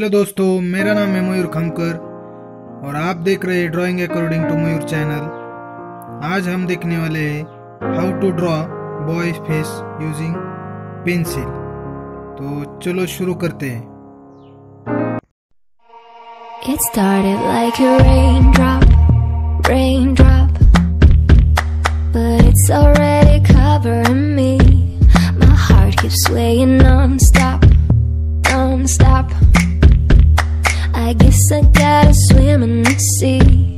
Hello दोस्तों मेरा नाम है मयूर खंकर और आप देख रहे हैं drawing according to Mayur channel. आज हम देखने वाले हैं how to draw boy face using pencil तो चलो शुरू करते हैं। It started like a raindrop, raindrop But it's already covering me. My heart keeps swaying on I gotta swim in the sea.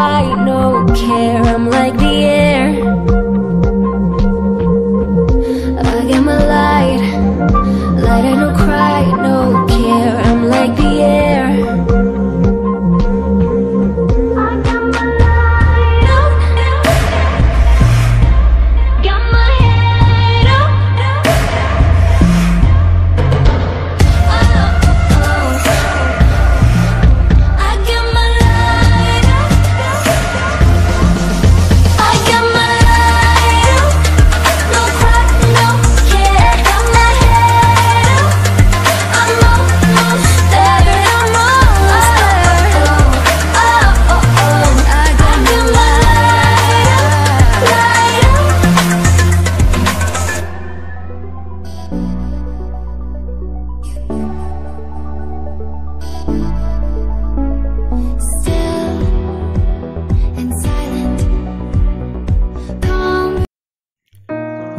right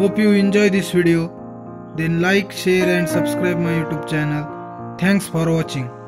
Hope you enjoy this video. Then like, share and subscribe my YouTube channel. Thanks for watching.